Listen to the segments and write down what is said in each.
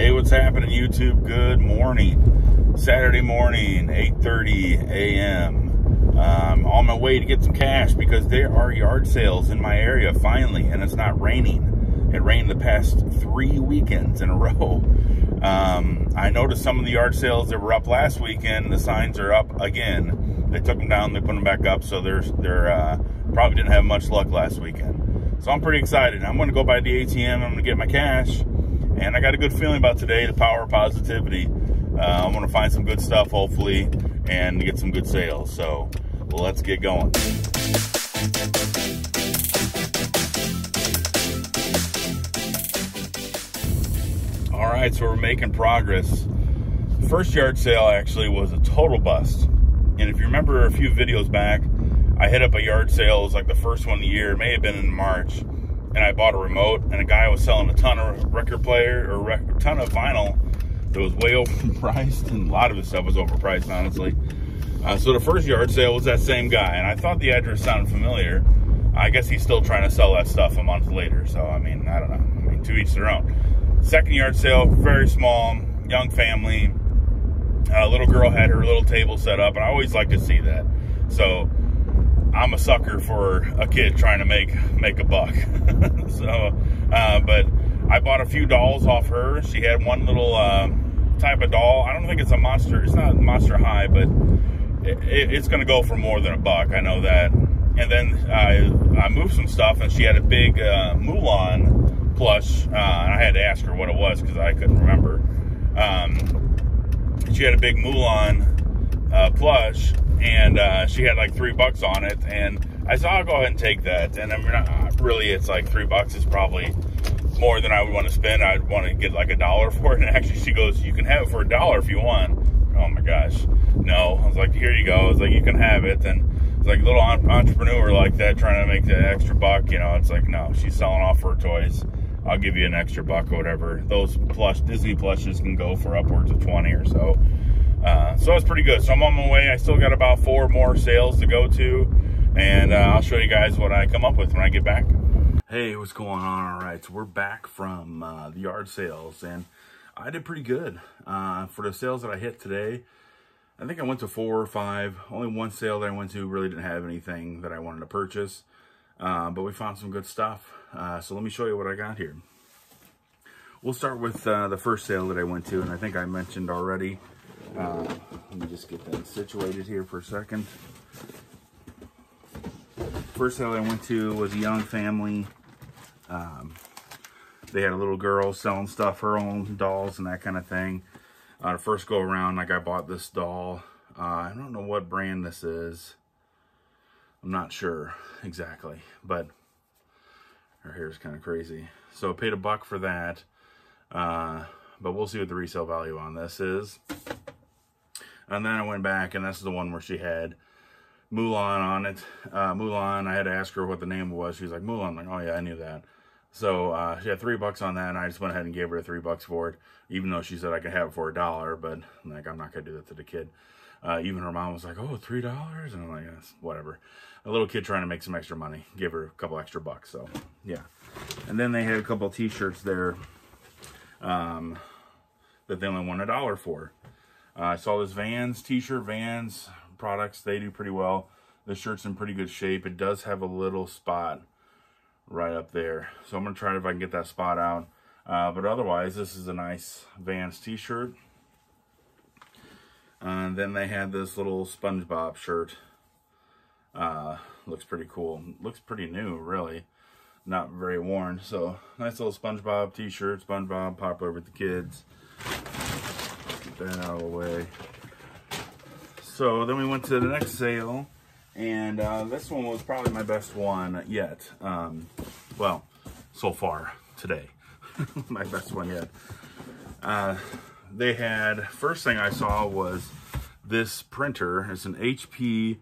Hey, what's happening, YouTube? Good morning. Saturday morning, 8.30 a.m. Um, on my way to get some cash because there are yard sales in my area, finally, and it's not raining. It rained the past three weekends in a row. Um, I noticed some of the yard sales that were up last weekend, the signs are up again. They took them down, they put them back up, so they're, they're uh, probably didn't have much luck last weekend. So I'm pretty excited. I'm going to go by the ATM, I'm going to get my cash and I got a good feeling about today, the power of positivity. Uh, I'm going to find some good stuff, hopefully, and get some good sales. So let's get going. All right, so we're making progress. First yard sale actually was a total bust. And if you remember a few videos back, I hit up a yard sale. It was like the first one of the year. It may have been in March and I bought a remote, and a guy was selling a ton of record player or a ton of vinyl that was way overpriced, and a lot of his stuff was overpriced, honestly. Uh, so the first yard sale was that same guy, and I thought the address sounded familiar. I guess he's still trying to sell that stuff a month later, so I mean, I don't know. I mean, to each their own. Second yard sale, very small, young family. A little girl had her little table set up, and I always like to see that. So I'm a sucker for a kid trying to make make a buck. so, uh, but I bought a few dolls off her. She had one little uh, type of doll. I don't think it's a monster. It's not monster high, but it, it's going to go for more than a buck. I know that. And then I, I moved some stuff, and she had a big uh, Mulan plush. Uh, I had to ask her what it was because I couldn't remember. Um, she had a big Mulan uh, plush and uh, she had like three bucks on it, and I said I'll go ahead and take that. And I mean, uh, really, it's like three bucks is probably more than I would want to spend. I'd want to get like a dollar for it. And actually, she goes, "You can have it for a dollar if you want." Oh my gosh, no! I was like, "Here you go." I was like, "You can have it." And it's like a little entrepreneur like that trying to make the extra buck. You know, it's like, no, she's selling off her toys. I'll give you an extra buck or whatever. Those plush Disney plushes can go for upwards of 20 or so. Uh, so it's pretty good. So I'm on my way. I still got about four more sales to go to, and uh, I'll show you guys what I come up with when I get back. Hey, what's going on? All right, so we're back from uh, the yard sales, and I did pretty good uh, for the sales that I hit today. I think I went to four or five. Only one sale that I went to really didn't have anything that I wanted to purchase, uh, but we found some good stuff. Uh, so let me show you what I got here. We'll start with the first sale that I went to, and I think I mentioned already. Uh, let me just get that situated here for a second. First sale I went to was a young family. Um, they had a little girl selling stuff, her own dolls and that kind of thing. Uh, first go around, like I bought this doll. Uh, I don't know what brand this is. I'm not sure exactly, but her hair is kind of crazy. So I paid a buck for that. Uh, but we'll see what the resale value on this is. And then I went back, and that's the one where she had Mulan on it. Uh, Mulan, I had to ask her what the name was. She's like, Mulan. I'm like, oh, yeah, I knew that. So uh, she had three bucks on that, and I just went ahead and gave her three bucks for it, even though she said I could have it for a dollar. But like, I'm not going to do that to the kid. Uh, even her mom was like, oh, three dollars? And I'm like, yes, whatever. A little kid trying to make some extra money. Give her a couple extra bucks, so yeah. And then they had a couple t-shirts there um, that they only wanted a dollar for. Uh, I saw this Vans t-shirt, Vans products. They do pretty well. The shirt's in pretty good shape. It does have a little spot right up there. So I'm going to try if I can get that spot out. Uh, but otherwise, this is a nice Vans t-shirt. And then they had this little SpongeBob shirt. Uh, looks pretty cool. Looks pretty new, really. Not very worn. So, nice little SpongeBob t-shirt. SpongeBob, popular with the kids that out of the way. So then we went to the next sale, and uh, this one was probably my best one yet. Um, well, so far today, my best one yet. Uh, they had, first thing I saw was this printer. It's an HP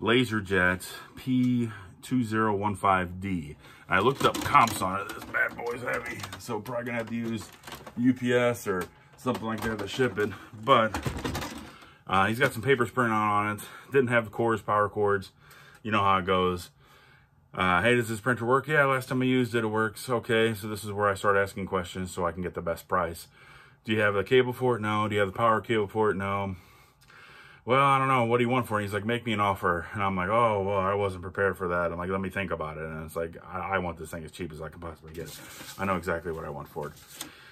LaserJet P2015D. I looked up comps on it. This bad boy's heavy, so probably gonna have to use UPS or something like that to ship it. But uh, he's got some paper sprint on it. Didn't have the cords, power cords. You know how it goes. Uh, hey, does this printer work? Yeah, last time I used it, it works. Okay, so this is where I start asking questions so I can get the best price. Do you have the cable for it? No. Do you have the power cable for it? No. Well, I don't know. What do you want for it? He's like, make me an offer. And I'm like, oh, well, I wasn't prepared for that. I'm like, let me think about it. And it's like, I, I want this thing as cheap as I can possibly get it. I know exactly what I want for it.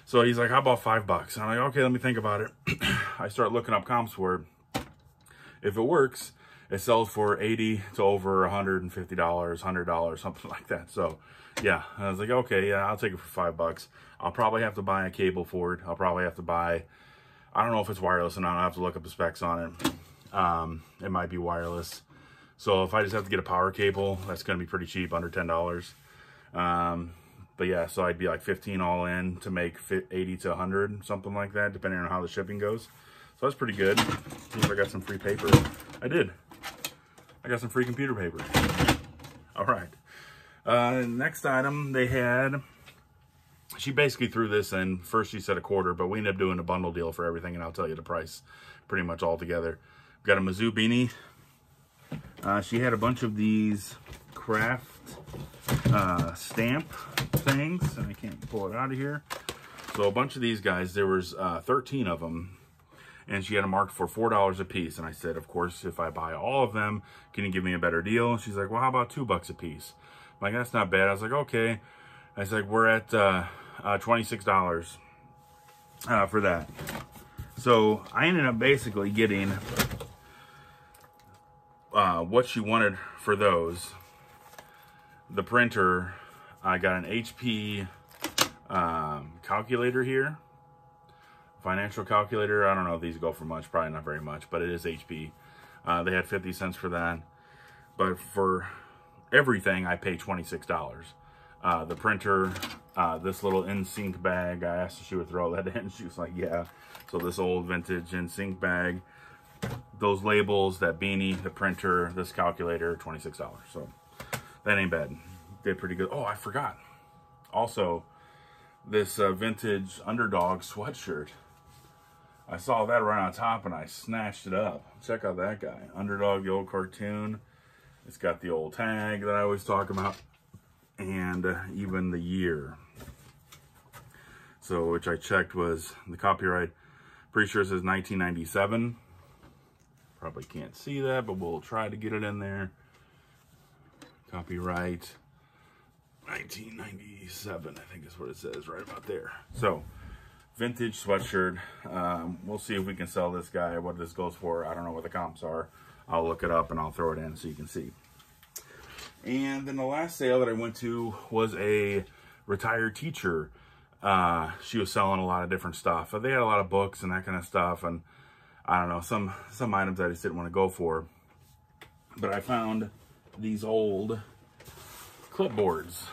So he's like, how about five bucks? And I'm like, okay, let me think about it. I start looking up comps for it. If it works, it sells for 80 to over $150, $100, something like that. So yeah, I was like, okay, yeah, I'll take it for five bucks. I'll probably have to buy a cable for it. I'll probably have to buy, I don't know if it's wireless or not. I'll have to look up the specs on it. Um, it might be wireless. So if I just have to get a power cable, that's going to be pretty cheap, under $10. Um, but yeah, so I'd be like 15 all in to make 80 to 100, something like that, depending on how the shipping goes. So that's pretty good. See if I got some free paper. I did. I got some free computer paper. All right. Uh, next item they had, she basically threw this in. First she said a quarter, but we ended up doing a bundle deal for everything, and I'll tell you the price pretty much all together. Got a Mizzou beanie. Uh, she had a bunch of these craft uh, stamp things, and I can't pull it out of here. So a bunch of these guys, there was uh, 13 of them, and she had them marked for $4 a piece. And I said, of course, if I buy all of them, can you give me a better deal? And she's like, well, how about two bucks a piece? I'm like, that's not bad. I was like, okay. I was like, we're at uh, uh, $26 uh, for that. So I ended up basically getting uh, what she wanted for those. The printer, I got an HP um, calculator here. Financial calculator. I don't know if these go for much. Probably not very much, but it is HP. Uh, they had 50 cents for that. But for everything, I pay $26. Uh, the printer, uh, this little NSYNC bag, I asked if she would throw that in. She was like, yeah. So this old vintage NSYNC bag, those labels, that beanie, the printer, this calculator, $26. So that ain't bad. Did pretty good. Oh, I forgot. Also, this uh, vintage underdog sweatshirt. I saw that right on top and I snatched it up. Check out that guy. Underdog, the old cartoon. It's got the old tag that I always talk about and uh, even the year. So, which I checked was the copyright, pretty sure it says 1997. Probably can't see that, but we'll try to get it in there. Copyright 1997, I think is what it says right about there. So, vintage sweatshirt. Um, we'll see if we can sell this guy, what this goes for. I don't know what the comps are. I'll look it up and I'll throw it in so you can see. And then the last sale that I went to was a retired teacher. Uh, she was selling a lot of different stuff. They had a lot of books and that kind of stuff. And I don't know, some, some items I just didn't want to go for. But I found these old clipboards.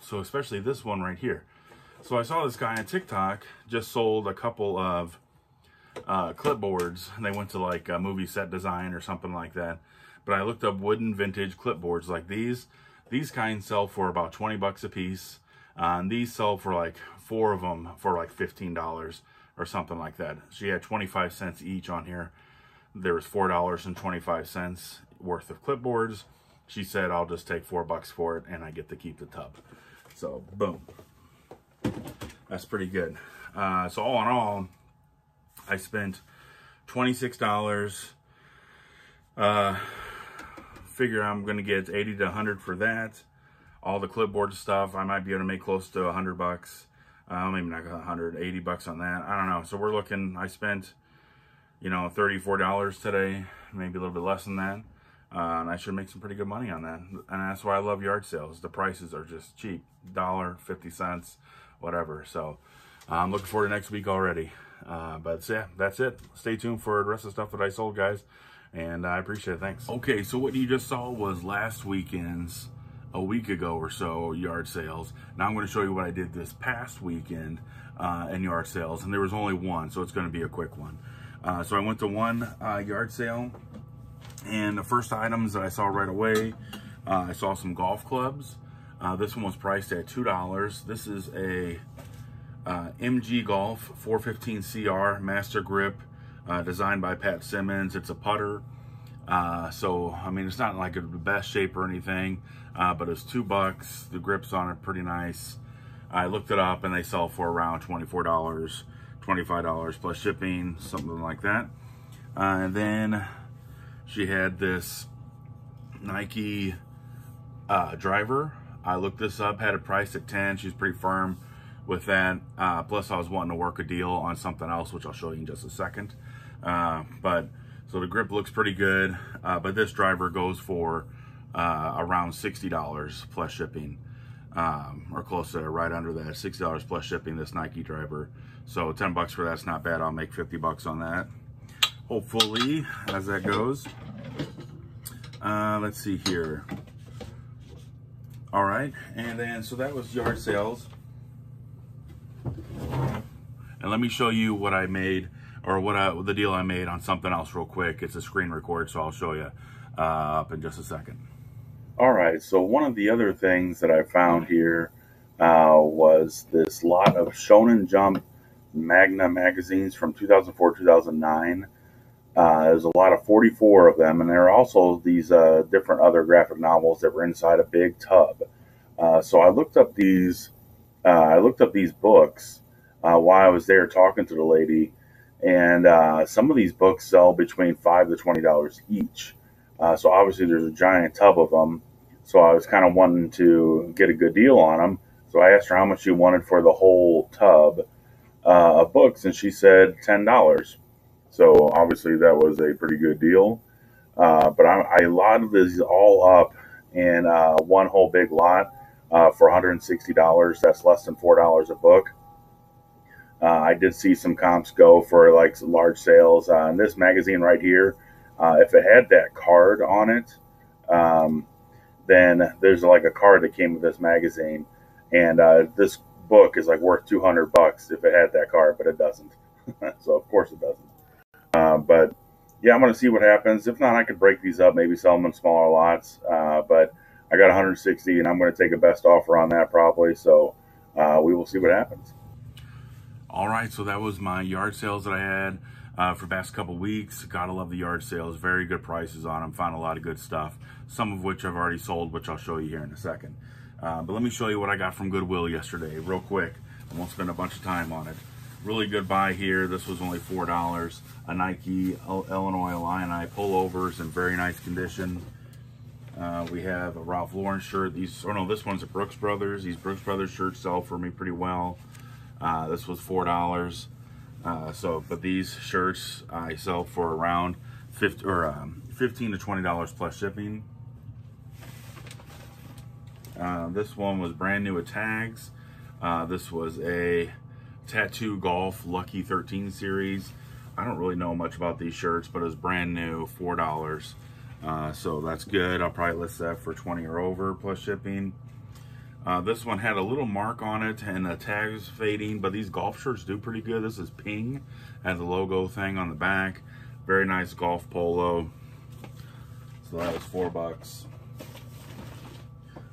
So especially this one right here. So I saw this guy on TikTok just sold a couple of uh, clipboards. And they went to like a movie set design or something like that. But I looked up wooden vintage clipboards like these. These kinds sell for about 20 bucks a piece. Uh, and these sell for like four of them for like $15 or something like that. She had 25 cents each on here. There was $4.25 worth of clipboards. She said, I'll just take four bucks for it and I get to keep the tub. So boom. That's pretty good. Uh, so all in all, I spent $26. Uh, figure I'm going to get 80 to 100 for that. All the clipboard stuff, I might be able to make close to 100 bucks. Uh, maybe not 180 bucks on that. I don't know. So we're looking, I spent, you know, $34 today, maybe a little bit less than that. Uh, and I should make some pretty good money on that. And that's why I love yard sales. The prices are just cheap. Dollar, 50 cents, whatever. So I'm looking forward to next week already. Uh, but yeah, that's it. Stay tuned for the rest of the stuff that I sold, guys. And I appreciate it. Thanks. Okay, so what you just saw was last weekend's, a week ago or so, yard sales. Now I'm going to show you what I did this past weekend uh, in yard sales. And there was only one, so it's going to be a quick one. Uh, so I went to one uh, yard sale. And the first items that I saw right away, uh, I saw some golf clubs. Uh, this one was priced at $2. This is a uh, MG Golf 415 CR Master Grip uh, designed by Pat Simmons. It's a putter. Uh, so, I mean, it's not like the best shape or anything, uh, but it's two bucks. The grips on it pretty nice. I looked it up and they sell for around $24, $25 plus shipping, something like that. And then she had this Nike uh, driver. I looked this up, had it priced at 10. She's pretty firm with that. Uh, plus, I was wanting to work a deal on something else, which I'll show you in just a second. Uh, but so the grip looks pretty good, uh, but this driver goes for uh, around $60 plus shipping, um, or close to right under that, $60 plus shipping this Nike driver. So 10 bucks for that's not bad. I'll make 50 bucks on that. Hopefully, as that goes. Uh, let's see here. All right, and then so that was yard sales. And let me show you what I made or what I, the deal I made on something else real quick. It's a screen record, so I'll show you uh, up in just a second. All right, so one of the other things that I found here uh, was this lot of Shonen Jump Magna magazines from 2004 2009. Uh, there's a lot of 44 of them, and there are also these uh, different other graphic novels that were inside a big tub. Uh, so I looked up these, uh, I looked up these books uh, while I was there talking to the lady, and uh, some of these books sell between five to twenty dollars each. so obviously there's a giant tub of them. So I was kind of wanting to get a good deal on them. So I asked her how much she wanted for the whole tub of books, and she said ten dollars. So obviously that was a pretty good deal. Uh, but I, I lotted these all up in uh, one whole big lot uh, for $160. That's less than $4 a book. Uh, I did see some comps go for like large sales. Uh, this magazine right here, uh, if it had that card on it, um, then there's like a card that came with this magazine. And this book is like worth 200 bucks if it had that card, but it doesn't. so of course it doesn't. Uh, but yeah, I'm going to see what happens. If not, I could break these up, maybe sell them in smaller lots. Uh, but I got 160, and I'm going to take a best offer on that probably. So uh, we will see what happens. All right, so that was my yard sales that I had uh, for the past couple weeks. Gotta love the yard sales. Very good prices on them. Found a lot of good stuff. Some of which I've already sold, which I'll show you here in a second. Uh, but let me show you what I got from Goodwill yesterday, real quick. I won't spend a bunch of time on it. Really good buy here. This was only $4. A Nike Illinois Illini pullovers in very nice condition. Uh, we have a Ralph Lauren shirt. These, oh no, this one's a Brooks Brothers. These Brooks Brothers shirts sell for me pretty well. Uh, this was $4. Uh, so, but these shirts I sell for around 50 or um, 15 to $20 plus shipping. Uh, this one was brand new with tags. Uh, this was a Tattoo Golf Lucky 13 series. I don't really know much about these shirts, but it's brand new, $4. Uh, so that's good. I'll probably list that for 20 or over plus shipping. Uh, this one had a little mark on it and the tags fading, but these golf shirts do pretty good. This is Ping, has the logo thing on the back. Very nice golf polo. So that was four bucks.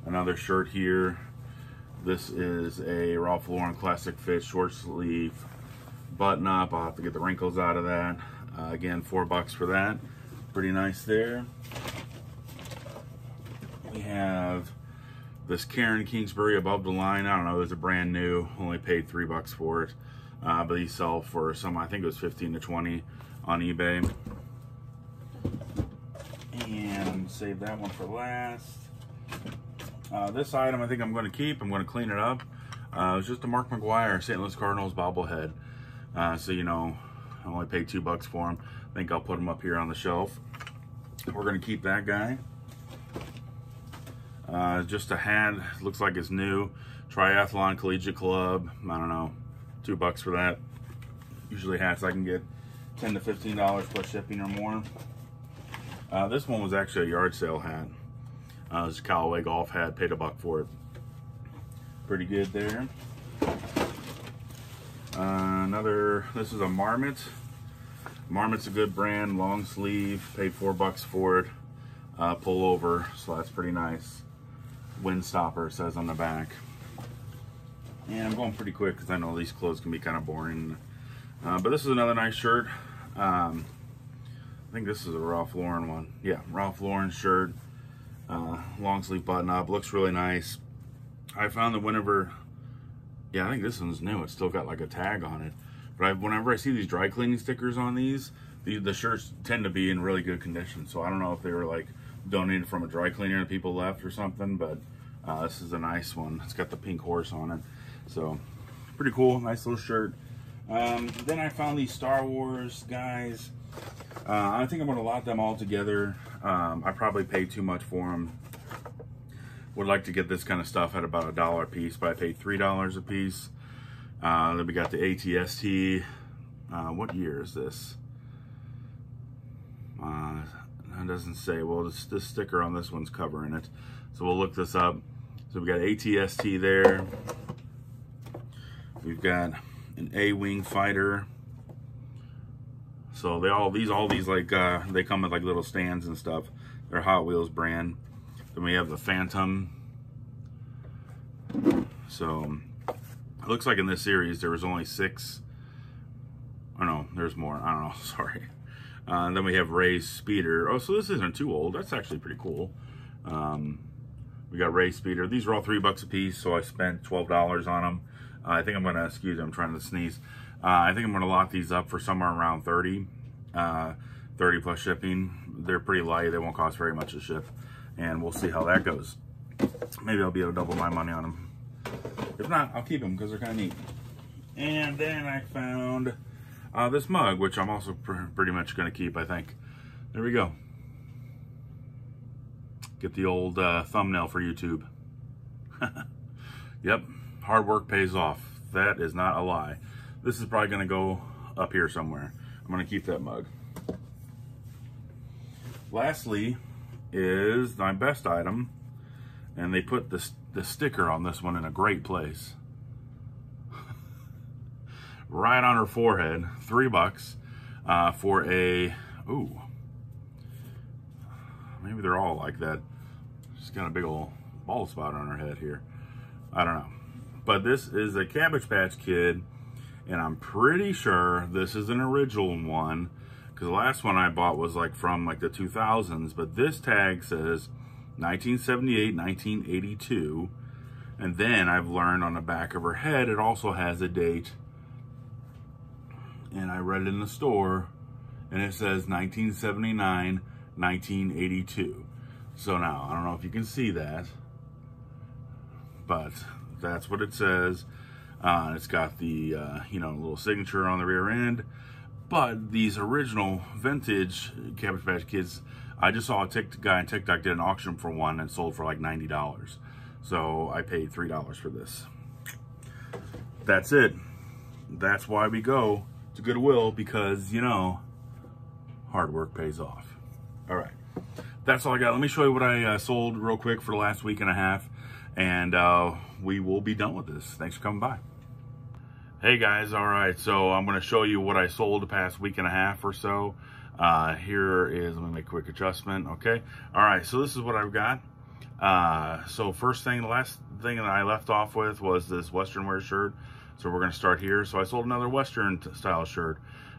Another shirt here. This is a Ralph Lauren Classic Fit short sleeve button up. I'll have to get the wrinkles out of that. Uh, again, four bucks for that. Pretty nice there. We have this Karen Kingsbury above the line. I don't know, it's a brand new. Only paid three bucks for it. Uh, but these sell for some, I think it was 15 to 20 on eBay. And save that one for last. Uh, this item I think I'm going to keep. I'm going to clean it up. Uh, it's just a Mark McGwire St. Louis Cardinals bobblehead. Uh, so, you know, I only paid two bucks for him. I think I'll put him up here on the shelf. We're going to keep that guy. Uh, just a hat. Looks like it's new. Triathlon Collegiate Club. I don't know. Two bucks for that. Usually hats I can get 10 to $15 plus shipping or more. Uh, this one was actually a yard sale hat. Uh, this Callaway golf hat, paid a buck for it. Pretty good there. Uh, another, this is a Marmot. Marmot's a good brand, long sleeve, paid four bucks for it. Uh, pull over, so that's pretty nice. Wind stopper says on the back. And I'm going pretty quick because I know these clothes can be kind of boring. Uh, but this is another nice shirt. Um, I think this is a Ralph Lauren one. Yeah, Ralph Lauren shirt uh, long sleeve button up looks really nice I found that whenever yeah I think this one's new it's still got like a tag on it But I, whenever I see these dry cleaning stickers on these, the, the shirts tend to be in really good condition. So I don't know if they were like donated from a dry cleaner and people left or something, but uh, this is a nice one. It's got the pink horse on it. So pretty cool, nice little shirt. Um, then I found these Star Wars guys. Uh, I think I'm gonna lot them all together. Um, I probably paid too much for them. Would like to get this kind of stuff at about a dollar a piece, but I paid three dollars a piece. Uh, then we got the ATST. Uh, what year is this? Uh, it doesn't say. Well, this, this sticker on this one's covering it. So we'll look this up. So we got ATST there. We've got an A-wing fighter. So they all these all these like uh, they come with like little stands and stuff. They're Hot Wheels brand. Then we have the Phantom. So it looks like in this series there was only six. Oh no, there's more. I don't know. Sorry. Uh, and then we have Rey's Speeder. Oh, so this isn't too old. That's actually pretty cool. Um, we got Rey's Speeder. These are all three bucks a piece, so I spent $12 on them. Uh, I think I'm going to, excuse me, I'm trying to sneeze. Uh, I think I'm going to lock these up for somewhere around 30 uh, 30 plus shipping. They're pretty light. They won't cost very much to ship. And we'll see how that goes. Maybe I'll be able to double my money on them. If not, I'll keep them because they're kind of neat. And then I found uh, this mug, which I'm also pr pretty much going to keep, I think. There we go. Get the old uh, thumbnail for YouTube. yep, hard work pays off. That is not a lie. This is probably going to go up here somewhere. I'm to keep that mug. Lastly is my best item, and they put the, the sticker on this one in a great place. right on her forehead, three bucks uh, for a, ooh, maybe they're all like that. She's got a big old bald spot on her head here. I don't know. But this is a Cabbage Patch Kid and I'm pretty sure this is an original one because the last one I bought was like from like the 2000s, but this tag says 1978, 1982. And then I've learned on the back of her head, it also has a date. And I read it in the store and it says 1979, 1982. So now, I don't know if you can see that, but that's what it says. Uh, it's got the, uh, you know, little signature on the rear end. But these original vintage Cabbage Patch Kids, I just saw a tick guy on TikTok did an auction for one and sold for like $90. So I paid $3 for this. That's it. That's why we go to Goodwill because, you know, hard work pays off. All right. That's all I got. Let me show you what I uh, sold real quick for the last week and a half. And uh, we will be done with this. Thanks for coming by. Hey guys, all right, so I'm gonna show you what I sold the past week and a half or so. Uh, here is, gonna make a quick adjustment, okay? All right, so this is what I've got. Uh, so first thing, the last thing that I left off with was this Western wear shirt. So we're gonna start here. So I sold another Western style shirt.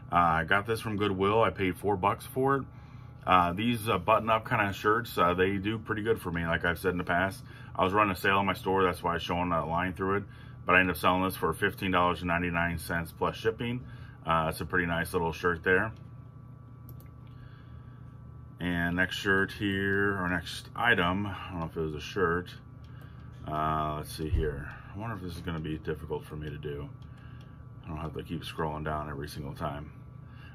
Uh, I got this from Goodwill. I paid four bucks for it. Uh, these uh, button-up kind of shirts, uh, they do pretty good for me, like I've said in the past. I was running a sale in my store, that's why I'm showing that line through it but I ended up selling this for $15.99 plus shipping. Uh, it's a pretty nice little shirt there. And next shirt here, or next item, I don't know if it was a shirt. Uh, let's see here. I wonder if this is gonna be difficult for me to do. I don't have to keep scrolling down every single time.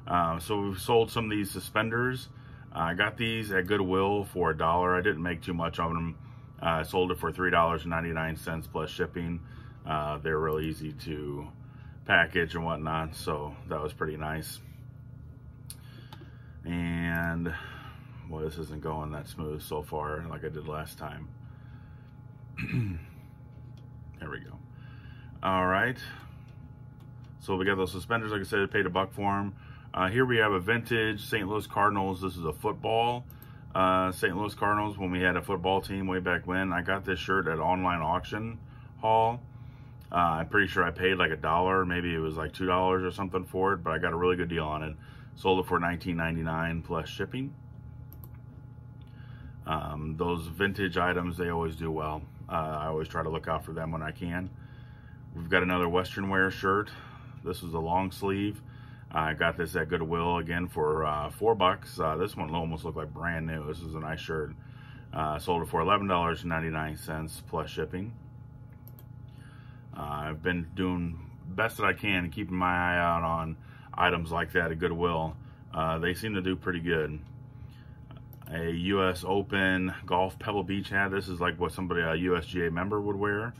Uh, so we've sold some of these suspenders. Uh, I got these at Goodwill for a dollar. I didn't make too much on them. Uh, I sold it for $3.99 plus shipping. Uh, they're real easy to package and whatnot, so that was pretty nice. And, well, this isn't going that smooth so far like I did last time. there we go. All right. So we got those suspenders, like I said, I paid a buck for them. Uh, here we have a vintage St. Louis Cardinals. This is a football uh, St. Louis Cardinals when we had a football team way back when. I got this shirt at online auction hall. Uh, I'm pretty sure I paid like a dollar, maybe it was like $2 or something for it, but I got a really good deal on it. Sold it for $19.99 plus shipping. Um, those vintage items, they always do well. Uh, I always try to look out for them when I can. We've got another Western wear shirt. This was a long sleeve. I got this at Goodwill again for uh, four bucks. Uh, this one almost looked like brand new. This is a nice shirt. Uh, sold it for $11.99 plus shipping. Uh, I've been doing best that I can, keeping my eye out on items like that at Goodwill. Uh, they seem to do pretty good. A U.S. Open Golf Pebble Beach hat. This is like what somebody, a USGA member would wear.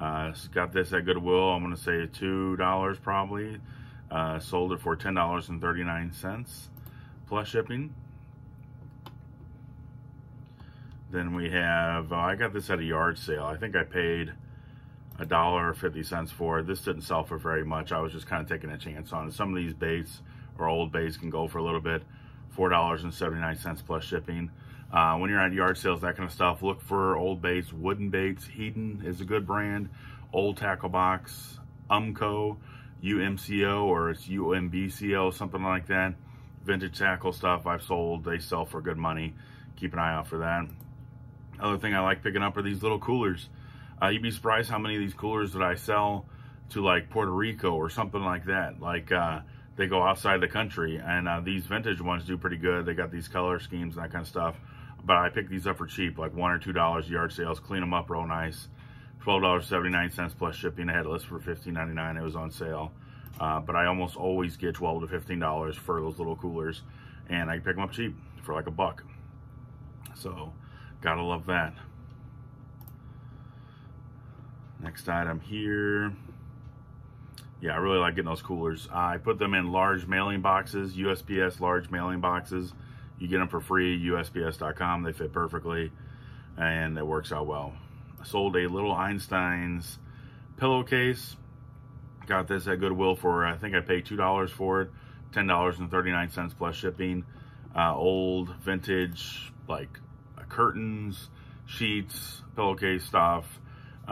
Uh, got this at Goodwill. I'm going to say $2 probably. Uh, sold it for $10.39 plus shipping. Then we have, uh, I got this at a yard sale. I think I paid a dollar or fifty cents for it. This didn't sell for very much. I was just kind of taking a chance on it. Some of these baits or old baits can go for a little bit. $4.79 plus shipping. Uh, when you're at yard sales, that kind of stuff, look for old baits, wooden baits. Heddon is a good brand. Old Tackle Box, Umco, UMCO, or it's UMBCO, something like that. Vintage tackle stuff I've sold. They sell for good money. Keep an eye out for that. Other thing I like picking up are these little coolers. Uh, you'd be surprised how many of these coolers that I sell to like Puerto Rico or something like that. Like uh, they go outside the country and uh, these vintage ones do pretty good. They got these color schemes and that kind of stuff but I picked these up for cheap, like one or two dollars yard sales. Clean them up real nice. Twelve dollars seventy nine cents plus shipping. I had it listed for fifteen ninety nine. It was on sale, uh, but I almost always get twelve to fifteen dollars for those little coolers, and I pick them up cheap for like a buck. So, gotta love that. Next item here. Yeah, I really like getting those coolers. I put them in large mailing boxes, USPS large mailing boxes. You get them for free, USPS.com. They fit perfectly, and it works out well. I sold a little Einstein's pillowcase. Got this at Goodwill for, I think I paid $2 for it. $10.39 plus shipping. Uh, old, vintage, like curtains, sheets, pillowcase stuff,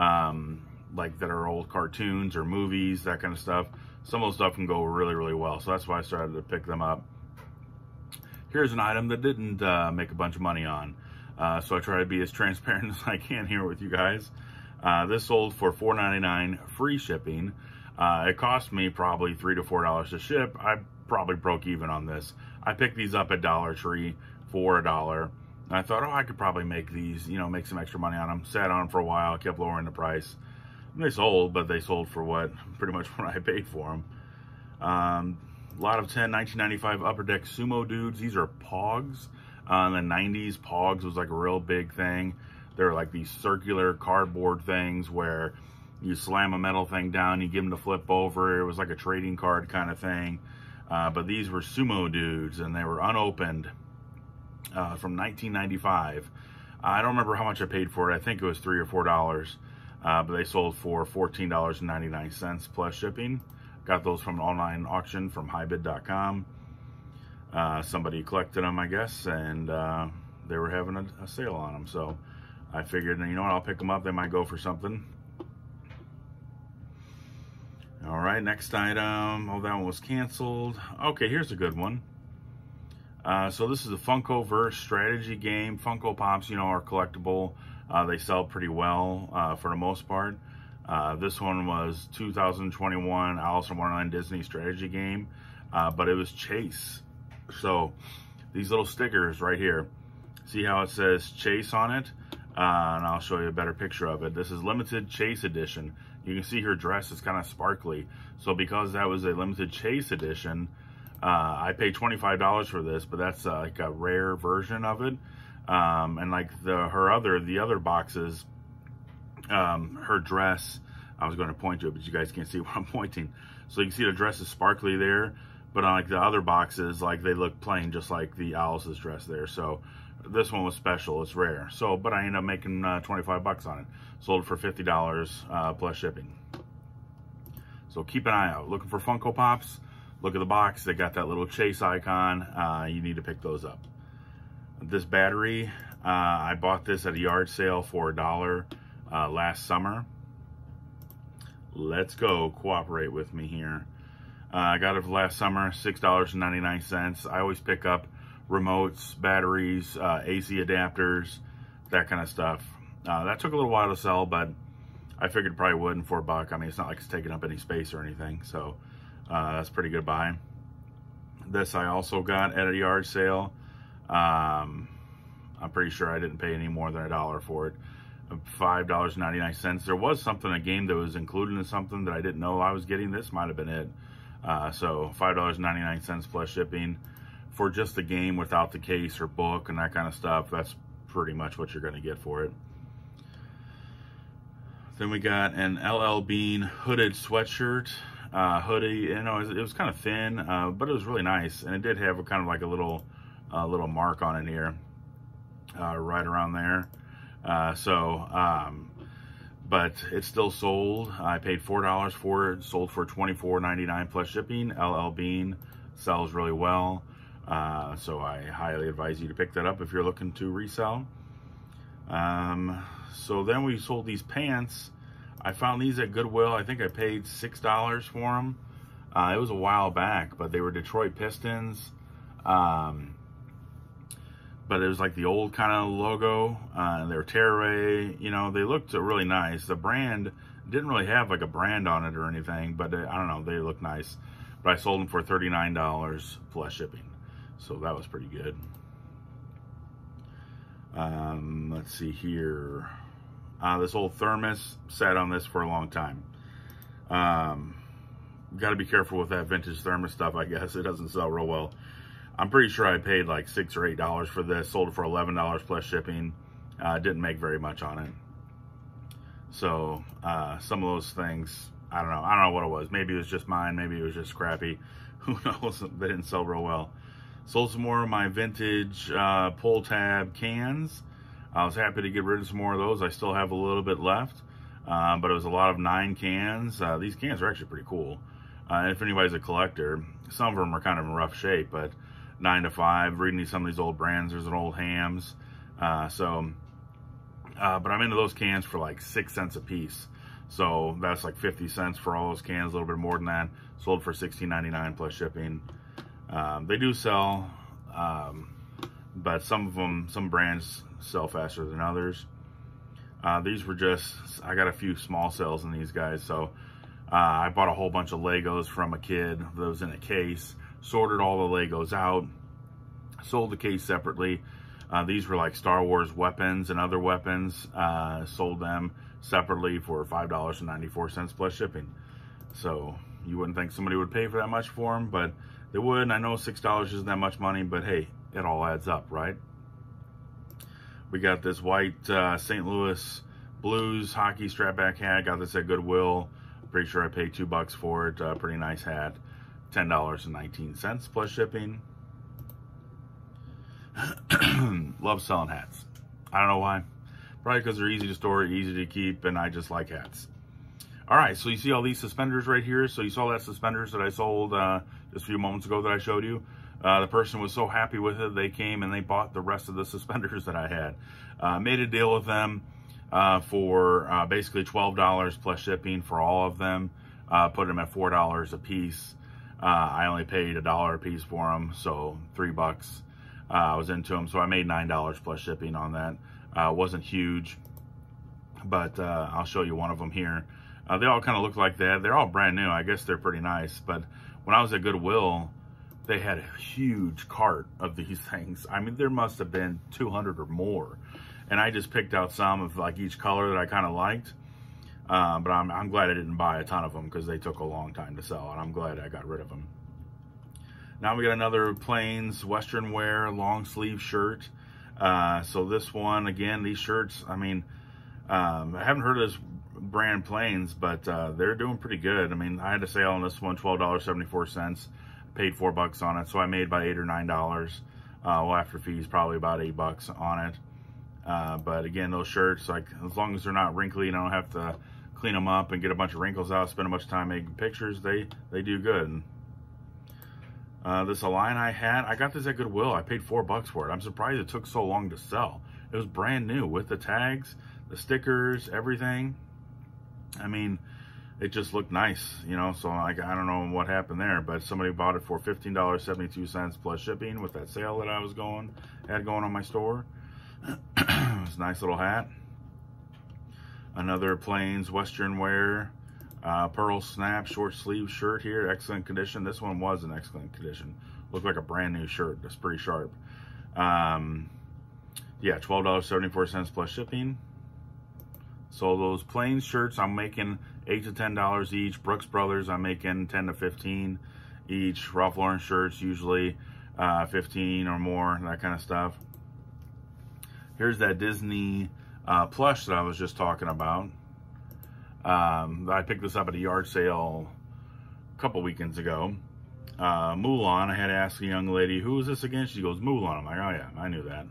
um, like that are old cartoons or movies, that kind of stuff. Some of those stuff can go really, really well. So that's why I started to pick them up here's an item that didn't uh, make a bunch of money on. Uh, so I try to be as transparent as I can here with you guys. Uh, this sold for $4.99 free shipping. Uh, it cost me probably three to four dollars to ship. I probably broke even on this. I picked these up at Dollar Tree for a dollar. I thought, oh, I could probably make these, you know, make some extra money on them. Sat on them for a while, kept lowering the price. And they sold, but they sold for what, pretty much what I paid for them. Um, a lot of 10 1995 Upper Deck Sumo dudes. These are Pogs. Uh, in the 90s, Pogs was like a real big thing. They were like these circular cardboard things where you slam a metal thing down, you give them to flip over. It was like a trading card kind of thing. Uh, but these were sumo dudes and they were unopened uh, from 1995. I don't remember how much I paid for it. I think it was three or four dollars, uh, but they sold for $14.99 plus shipping. Got those from an online auction from hibid.com. Uh, somebody collected them, I guess, and uh, they were having a, a, sale on them. So I figured, you know what, I'll pick them up. They might go for something. All right, next item. Oh, that one was canceled. Okay, here's a good one. Uh, so this is a Funko Verse strategy game. Funko Pops, you know, are collectible. Uh, they sell pretty well uh, for the most part. Uh, this one was 2021 Alice in Wonderland Disney strategy game, uh, but it was Chase. So these little stickers right here, see how it says Chase on it? Uh, and I'll show you a better picture of it. This is limited Chase edition. You can see her dress is kind of sparkly. So because that was a limited Chase edition, uh, I paid $25 for this, but that's uh, like a rare version of it. Um, and like the her other, the other boxes, um, her dress, I was going to point to it, but you guys can't see what I'm pointing. So you can see the dress is sparkly there, but on like the other boxes, like they look plain, just like the Alice's dress there. So this one was special, it's rare. So, but I ended up making uh, 25 bucks on it. Sold for $50 uh, plus shipping. So keep an eye out. Looking for Funko Pops? Look at the box. They got that little chase icon. Uh, you need to pick those up. This battery, uh, I bought this at a yard sale for a dollar uh, last summer. Let's go. Cooperate with me here. Uh, I got it last summer, $6.99. I always pick up remotes, batteries, uh, AC adapters, that kind of stuff. Uh, that took a little while to sell, but I figured probably wouldn't for a buck. I mean, it's not like it's taking up any space or anything. So Uh, that's pretty good buy. This I also got at a yard sale. Um, I'm pretty sure I didn't pay any more than a dollar for it. $5.99. There was something, a game that was included in something that I didn't know I was getting. This might have been it. Uh, so $5.99 plus shipping for just the game without the case or book and that kind of stuff. That's pretty much what you're going to get for it. Then we got an LL Bean hooded sweatshirt. Uh, hoodie, you know, it was, it was kind of thin, uh, but it was really nice. And it did have a kind of like a little, uh, little mark on it here, uh, right around there. Uh, so, um, but it's still sold. I paid $4 for it, sold for $24.99 plus shipping. LL Bean sells really well. Uh, so I highly advise you to pick that up if you're looking to resell. Um, so then we sold these pants. I found these at Goodwill. I think I paid $6 for them. Uh, it was a while back, but they were Detroit Pistons. Um, but it was like the old kind of logo. Uh, they were Tearaway, you know, they looked really nice. The brand didn't really have like a brand on it or anything, but uh, I don't know, they look nice. But I sold them for $39 plus shipping. So that was pretty good. Um, let's see here. Uh, this old thermos sat on this for a long time. Um, got to be careful with that vintage thermos stuff, I guess. It doesn't sell real well. I'm pretty sure I paid like six or eight dollars for this. Sold it for eleven dollars plus shipping. Uh, didn't make very much on it. So uh, some of those things, I don't know. I don't know what it was. Maybe it was just mine. Maybe it was just crappy. Who knows? They didn't sell real well. Sold some more of my vintage uh, pull tab cans. I was happy to get rid of some more of those. I still have a little bit left, uh, but it was a lot of nine cans. Uh, these cans are actually pretty cool. Uh, if anybody's a collector, some of them are kind of in rough shape, but nine to five, reading some of these old brands. There's an old Hamm's. Uh, so, uh, but I'm into those cans for like six cents a piece. So that's like 50 cents for all those cans, a little bit more than that. Sold for $16.99 plus shipping. Um, they do sell, um, but some of them, some brands sell faster than others. Uh, these were just, I got a few small sales in these guys. So uh, I bought a whole bunch of Legos from a kid those in a case sorted all the Legos out, sold the case separately. Uh, these were like Star Wars weapons and other weapons. Uh, sold them separately for $5.94 plus shipping. So you wouldn't think somebody would pay for that much for them, but they would. And I know $6 isn't that much money, but hey, it all adds up, right? We got this white uh, St. Louis Blues hockey strapback hat. Got this at Goodwill. Pretty sure I paid two bucks for it. Uh, pretty nice hat. $10.19 plus shipping. Love selling hats. I don't know why. Probably because they're easy to store, easy to keep, and I just like hats. All right, so you see all these suspenders right here. So you saw that suspenders that I sold uh, just a few moments ago that I showed you. Uh, the person was so happy with it, they came and they bought the rest of the suspenders that I had. Uh, made a deal with them uh, for uh, basically $12 plus shipping for all of them. Uh, put them at $4 a piece. I only paid a dollar a piece for them, so three bucks. I was into them, so I made nine dollars plus shipping on that. Wasn't huge, but I'll show you one of them here. They all kind of look like that. They're all brand new. I guess they're pretty nice. But when I was at Goodwill, they had a huge cart of these things. I mean, there must have been 200 or more. And I just picked out some of like each color that I kind of liked. Uh, but I'm, I'm glad I didn't buy a ton of them because they took a long time to sell, and I'm glad I got rid of them. Now we got another Plains Western wear long sleeve shirt. Uh, so this one, again, these shirts, I mean, um, I haven't heard of this brand Plains, but uh, they're doing pretty good. I mean, I had a sale on this one, $12.74. Paid four bucks on it, so I made about eight or nine dollars. Uh, well, after fees, probably about eight bucks on it. Uh, but again, those shirts, like as long as they're not wrinkly and I don't have to clean them up and get a bunch of wrinkles out, spend a bunch of time making pictures, they, they do good. Uh, this Illini hat, I got this at Goodwill. I paid four bucks for it. I'm surprised it took so long to sell. It was brand new with the tags, the stickers, everything. I mean, it just looked nice, you know, so I, I don't know what happened there, but somebody bought it for $15.72 plus shipping with that sale that I was going, had going on my store. it's a nice little hat another Plains Western wear. Uh, Pearl Snap short sleeve shirt here, excellent condition. This one was in excellent condition. Looked like a brand new shirt. That's pretty sharp. Um, yeah, $12.74 plus shipping. So those plain shirts, I'm making eight to ten dollars each. Brooks Brothers, I'm making ten to fifteen each. Ralph Lauren shirts, usually uh, 15 or more, that kind of stuff. Here's that Disney uh, plush that I was just talking about. Um, I picked this up at a yard sale a couple weekends ago. Uh, Mulan, I had to ask a young lady, who is this again? She goes, Mulan. I'm like, oh yeah, I knew that.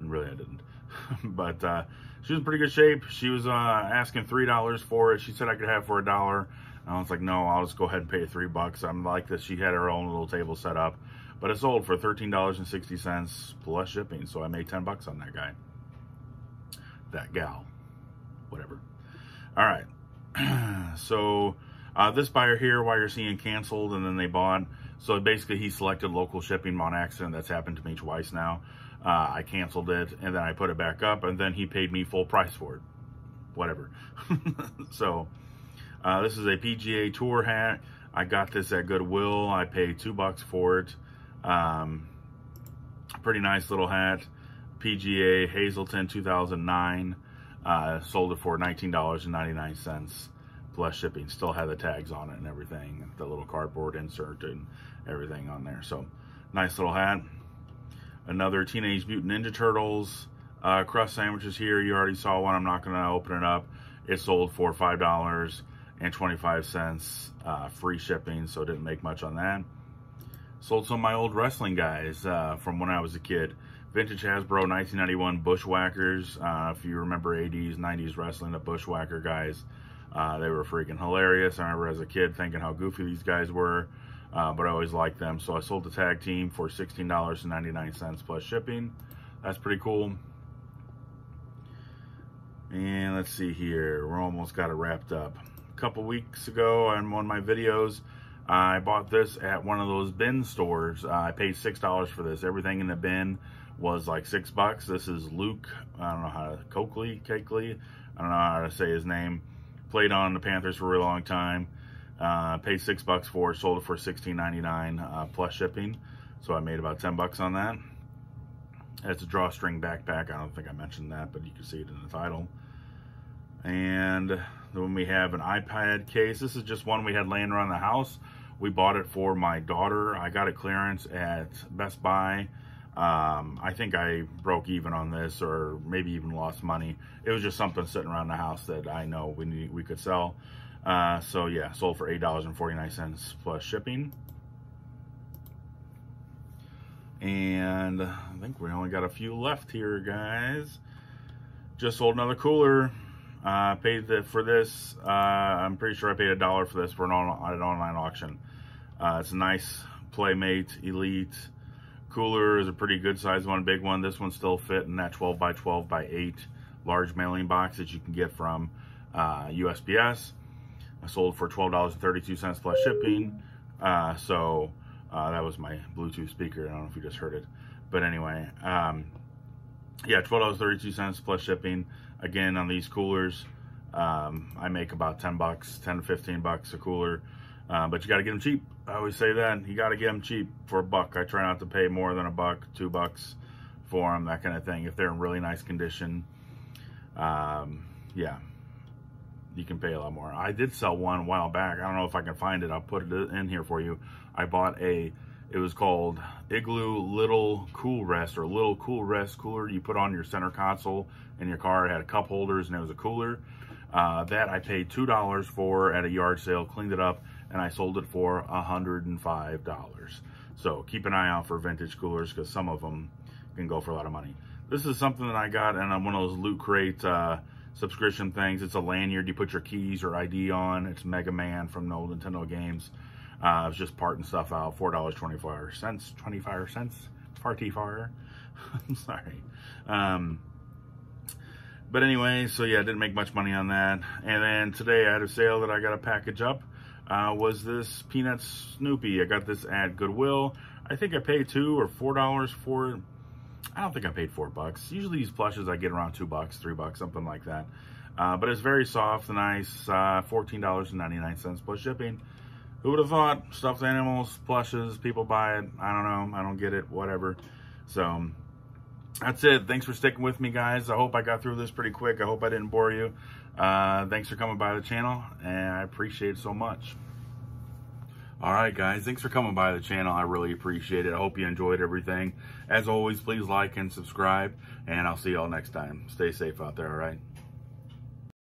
And really, I didn't. but uh, she was in pretty good shape. She was uh, asking $3 for it. She said I could have for a dollar. I was like, no, I'll just go ahead and pay three bucks. I'm like that she had her own little table set up. But it sold for $13.60 plus shipping. So I made 10 bucks on that guy. That gal. Whatever. All right. so uh, this buyer here, while you're seeing canceled and then they bought. So basically he selected local shipping on accident. That's happened to me twice now. Uh, I canceled it and then I put it back up and then he paid me full price for it. Whatever. so uh, this is a PGA Tour hat. I got this at Goodwill. I paid two bucks for it. Um, pretty nice little hat. PGA Hazeltine 2009. Uh, sold it for $19.99 plus shipping. Still had the tags on it and everything. The little cardboard insert and everything on there. So nice little hat. Another Teenage Mutant Ninja Turtles uh, crust sandwiches here. You already saw one. I'm not going to open it up. It sold for $5.25 uh, free shipping, so didn't make much on that. Sold some of my old wrestling guys uh, from when I was a kid. Vintage Hasbro 1991 Bushwhackers. Uh, if you remember 80s, 90s wrestling, the Bushwhacker guys, uh, they were freaking hilarious. I remember as a kid thinking how goofy these guys were, uh, but I always liked them. So I sold the tag team for $16.99 plus shipping. That's pretty cool. And let's see here. We're almost got it wrapped up. A couple weeks ago on one of my videos, I bought this at one of those bin stores. Uh, I paid $6 for this. Everything in the bin was like six bucks. This is Luke, I don't know how to, Coakley, I don't know how to say his name. Played on the Panthers for a really long time. Uh, paid six bucks for sold it for $16.99 uh, plus shipping. So I made about 10 bucks on that. It's a drawstring backpack. I don't think I mentioned that, but you can see it in the title. And then we have an iPad case. This is just one we had laying around the house. We bought it for my daughter. I got a clearance at Best Buy. Um, I think I broke even on this or maybe even lost money. It was just something sitting around the house that I know we need, we could sell. Uh, so yeah, sold for $8.49 plus shipping. And I think we only got a few left here, guys. Just sold another cooler. Uh, paid the, for this, uh, I'm pretty sure I paid a dollar for this for an, on, an online auction. Uh, it's a nice Playmate Elite. Cooler is a pretty good size one, big one. This one still fit in that 12 by 12 by 8 large mailing box that you can get from uh, USPS. I sold for $12.32 plus shipping. Uh, so uh, that was my Bluetooth speaker. I don't know if you just heard it. But anyway, um, yeah, $12.32 plus shipping. Again, on these coolers, um, I make about 10 bucks, 10 to 15 bucks a cooler. Uh, but you got to get them cheap. I always say that. You got to get them cheap for a buck. I try not to pay more than a buck, two bucks for them, that kind of thing. If they're in really nice condition, um, yeah, you can pay a lot more. I did sell one a while back. I don't know if I can find it. I'll put it in here for you. I bought a, it was called Igloo Little Cool Rest or Little Cool Rest cooler. You put on your center console in your car. It had a cup holders and it was a cooler. Uh, that I paid $2 for at a yard sale, cleaned it up, and I sold it for $105. So keep an eye out for vintage coolers because some of them can go for a lot of money. This is something that I got and I'm one of those Loot Crate uh, subscription things. It's a lanyard you put your keys or ID on. It's Mega Man from the old Nintendo games. Uh, it's just parting stuff out. $4.25 cents, 25 cents, party fire. I'm sorry. Um, but anyway, so yeah, I didn't make much money on that. And then today I had a sale that I got a package up. Uh, was this Peanut Snoopy. I got this at Goodwill. I think I paid two or four dollars for it. I don't think I paid four bucks. Usually these plushes I get around two bucks, three bucks, something like that. Uh, but it's very soft, and nice, uh, $14.99 plus shipping. Who would have thought stuffed animals, plushes, people buy it. I don't know. I don't get it, whatever. So that's it. Thanks for sticking with me, guys. I hope I got through this pretty quick. I hope I didn't bore you. Uh, thanks for coming by the channel, and I appreciate it so much. All right, guys, thanks for coming by the channel. I really appreciate it. I hope you enjoyed everything. As always, please like and subscribe, and I'll see y'all next time. Stay safe out there, all right?